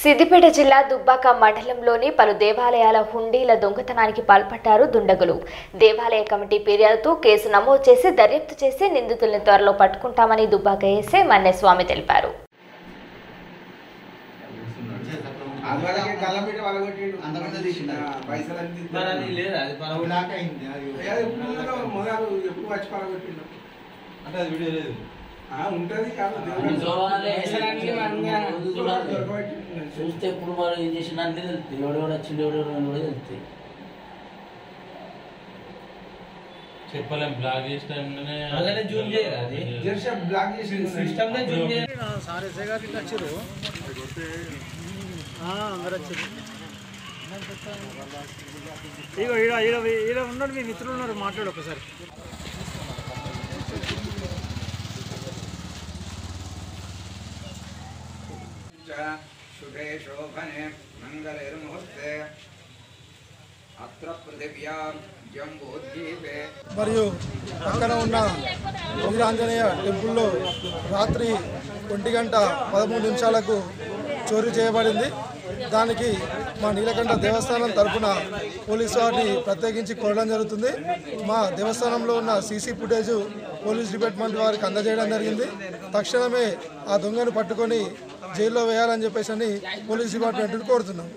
సిద్దిపేట జిల్లా దుబ్బాక మండలంలోని పలు దేవాలయాల హుండీల దొంగతనానికి పాల్పడ్డారు దుండగులు. దేవాలయ కమిటీ ఫిర్యాదుతో కేసు నమోదు చేసి దర్యాప్తు చేసి నిందితుల్ని త్వరలో పట్టుకుంటామని దుబ్బాక ఎస్ఐ మన్నెస్వామి తెలిపారు. అంటే అది వీడియో లేదు. ఉంటది. చూస్తే ఎప్పుడు మరి ఏం చేసిన అన్ని తెలుస్తాయి. ఎవడెవడు వచ్చిండు ఎవడెవడు అని కూడా తెలుస్తాయి. చెప్పలేం బ్లాక్ చేసిన అలానే జూమ్ చేయరా అది? జెర్సీ బ్లాక్ చేసి సిస్టమ్ నే జూమ్ చేయాలి. సార్ ఎస్ఐ గారు ఇట్లా వచ్చారు అందరు వచ్చారు ఇగో ఈడ ఈడ ఈడ ఉన్నారు మీ మిత్రులు ఉన్నారు మాట్లాడు ఒకసారి. శుభే శోభనే మంగళైర్ముహూర్తే అత్ర పృథివ్యాం జంబోద్వీపే మరియు పక్కన ఉన్న వీరాంజనేయ టెంపుల్లో రాత్రి ఒంటి గంట పదమూడు నిమిషాలకు చోరీ చేయబడింది. దానికి మా నీలకంఠ దేవస్థానం తరఫున పోలీసు వారిని ప్రత్యేకించి కోరడం జరుగుతుంది. మా దేవస్థానంలో ఉన్న సీసీ ఫుటేజ్ పోలీస్ డిపార్ట్మెంట్ వారికి అందజేయడం జరిగింది. తక్షణమే ఆ దొంగను పట్టుకొని జైల్లో వేయాలని చెప్పేసి అని పోలీస్ డిపార్ట్మెంట్ కోరుతున్నాం.